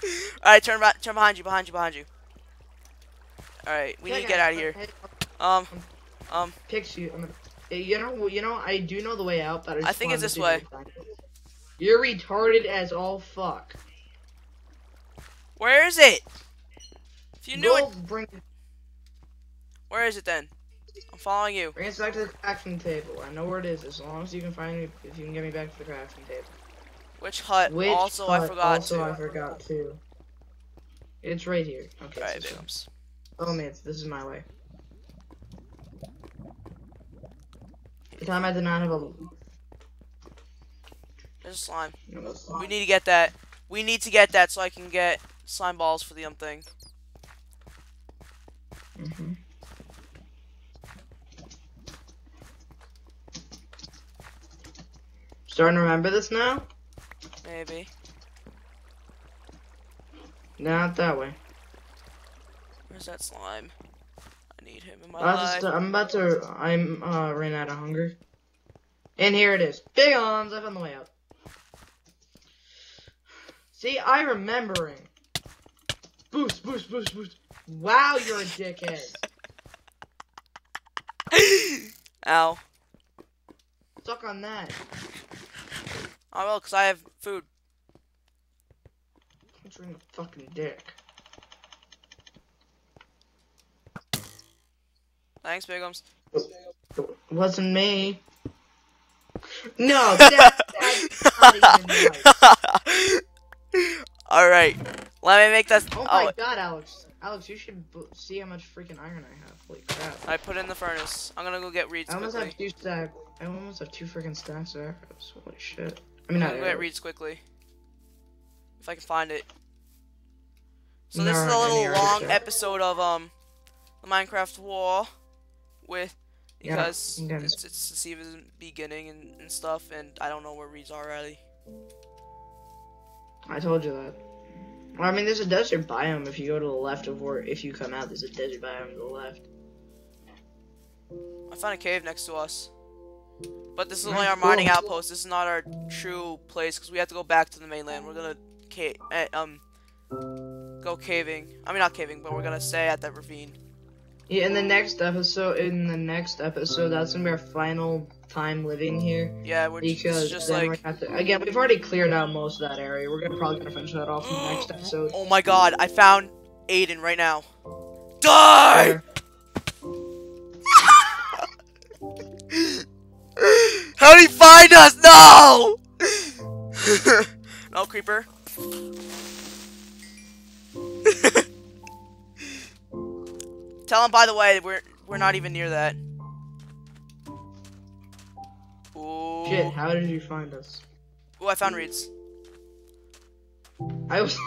Alright, turn back turn behind you, behind you, behind you. Alright, we need to get out of here. Um um Picks you. I'm gonna, eh, you know, you know, I do know the way out, but I, I just think it's to this way. if you find it. You're retarded as all fuck. where is it? If you knew Go it bring, where is it then? I'm following you. bring us back to the crafting table. I know where it is. As long as you can find me, if you can get me back to the crafting table. Which hut? Which also I forgot Also, to. I forgot too. It's right here. Okay. Alright, it's this Oh man, this is my way. The time I did not have a. There's a slime. No, that's We need to get that. We need to get that so I can get slime balls for the um thing. hmm Starting to remember this now? Maybe. Not that way. Where's that slime? I need him in my I'll life. I'm about to. I'm uh ran out of hunger. And here it is. Big arms. I found the way out. See, I remembering. Boost, boost, boost, boost. Wow, you're a dickhead. Ow. Suck on that. Oh, I will, cause I have food. Her in the fucking dick. Thanks, Bigums. It wasn't me. No, that, that's not even right. Alright. Let me make this. Oh Oh, my god, Alex. Alex, you should b- see how much freaking iron I have. Holy crap. I put it in the furnace. I'm gonna go get reeds I almost quickly. have two stack. I almost have two freaking stacks of arrows. Holy shit. I I'm mean, not gonna go get quickly. If I can find it. So this is a little long episode of um the Minecraft War with because I'm it's, it's the season beginning and, and stuff and I don't know where reads are already. I told you that. Well, I mean, there's a desert biome if you go to the left of where, if you come out, there's a desert biome to the left. I found a cave next to us. But this is only our mining outpost. This is not our true place because we have to go back to the mainland. We're gonna ca- eh, um go caving. I mean not caving, but we're gonna stay at that ravine. Yeah, in the next episode, in the next episode, that's gonna be our final time living here. Yeah, we're Because just then we're gonna to, again, we've already cleared out most of that area. We're gonna probably gonna finish that off in the next episode. Oh my god, I found Aiden right now. Die! How did he find us? No! no, oh, creeper. Tell him, by the way, we're we're not even near that. Ooh. Shit, how did you find us? Oh, I found reeds. I was.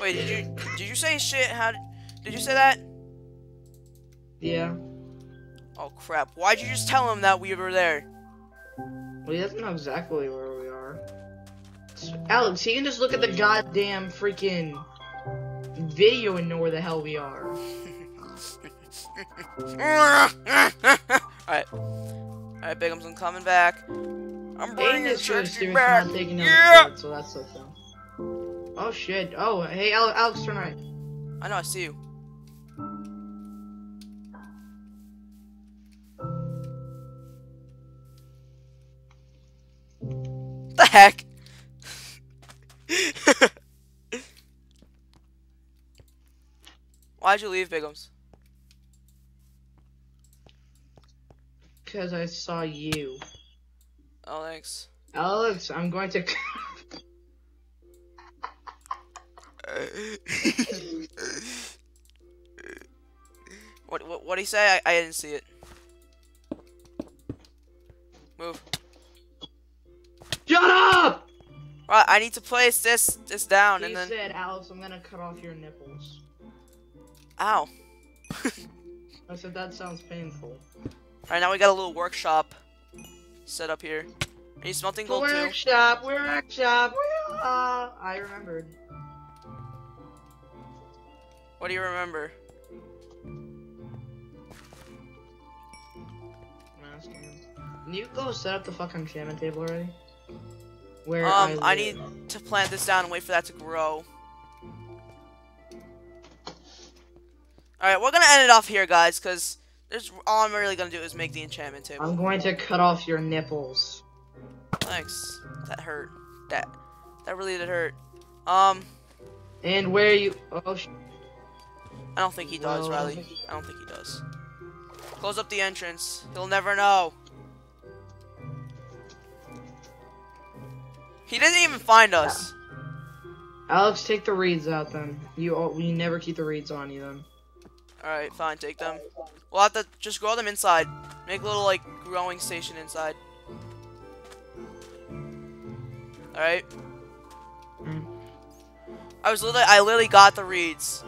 Wait, did you did you say shit? How did, did you say that? yeah. Oh crap! Why'd you just tell him that we were there? Well, he doesn't know exactly where we are. Alex, he can just look at the goddamn freaking video and know where the hell we are. Alright. Alright, Bigums, I'm coming back. I'm bringing is really Churchy back. about taking Yeah! so that's the thing. Oh shit. Oh, hey, Ale- Alex, turn right. I know, I see you. Heck? Why'd you leave, Bigums? Because I saw you. Alex. Alex, I'm going to. what what what he say? I, I didn't see it. Move. Shut up! Right, I need to place this this down He and then. said, Alice, I'm gonna cut off your nipples. Ow. I said, that sounds painful. Alright, now we got a little workshop set up here. Are you smelting gold workshop, too? Workshop, workshop, uh, I remembered. What do you remember? I'm asking. Can you go set up the fucking enchantment table already? Where Um, I, I need to plant this down and wait for that to grow. Alright, we're gonna end it off here, guys, because there's all I'm really gonna do is make the enchantment table. I'm going to cut off your nipples. Thanks. That hurt. That that really did hurt. Um, And where you? Oh, sh- I don't think he does, Well, Riley. I don't think he does. Close up the entrance. He'll never know. He didn't even find us. Alex, take the reeds out then. You all, you never keep the reeds on you then. Alright, fine, take them. We'll have to just grow them inside. Make a little, like, growing station inside. Alright? Mm. I was literally, I literally got the reeds.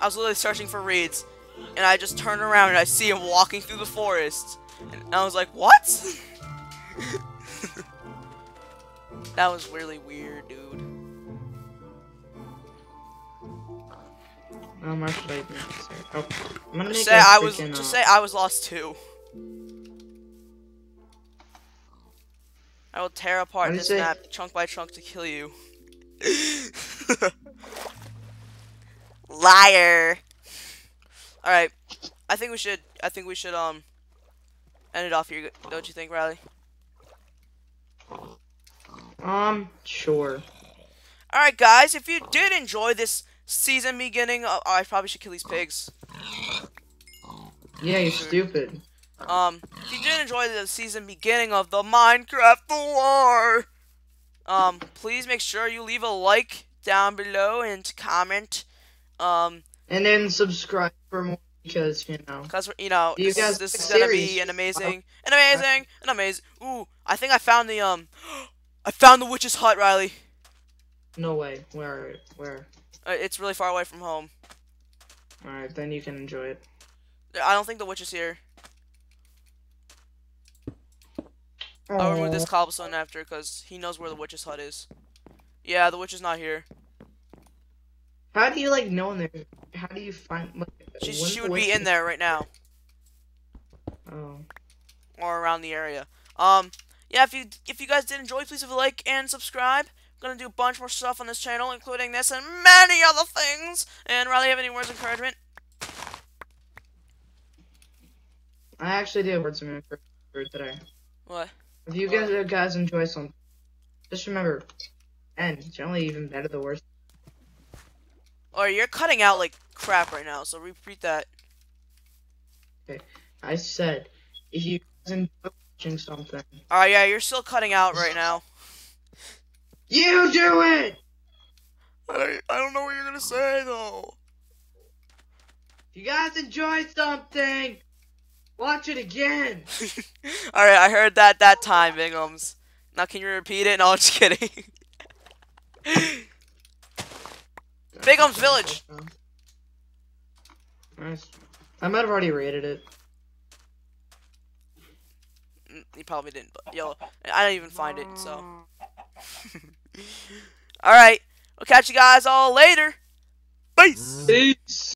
I was literally searching for reeds. And I just turned around and I see him walking through the forest. And I was like, what? that was really weird, dude. Um, I should I even say? Oh, I'm gonna Just say I was, just uh, say I was lost too. I will tear apart this say? map chunk by chunk to kill you. Liar. All right, I think we should. I think we should um end it off here. Don't you think, Riley? Um, sure. All right, guys. If you did enjoy this season beginning, uh, I probably should kill these pigs. Yeah, you're stupid. Um, if you did enjoy the season beginning of the Minecraft War, um, please make sure you leave a like down below and comment. Um, And then subscribe for more because you know. cause you know You this, this is gonna be an amazing, an amazing, an amazing. Ooh, I think I found the um, I found the witch's hut, Riley. No way. Where? Where? Uh, it's really far away from home. All right, then you can enjoy it. I don't think the witch is here. I'll remove this cobblestone after, cause he knows where the witch's hut is. Yeah, the witch is not here. How do you like know in there? How do you find? Like, She, she would be in there right now. Oh. or around the area. Um, yeah, if you if you guys did enjoy, please leave a like and subscribe. I'm gonna do a bunch more stuff on this channel, including this and many other things. And Riley, have any words of encouragement? I actually did words of encouragement today. What? If you guys, uh, guys enjoy something, just remember, and generally even better the worst. Or you're cutting out like crap right now, so repeat that. Okay, I said, if you guys enjoy watching something, Alright, yeah, you're still cutting out right now. you do it. I, I don't know what you're gonna say though. If you guys enjoy something, watch it again. Alright, I heard that that time, Bingums. Now can you repeat it? No, I'm just kidding. Bingham's Village. Nice. I might have already rated it. You probably didn't, but yo, I didn't even find it, so. Alright, we'll catch you guys all later. Peace! Peace.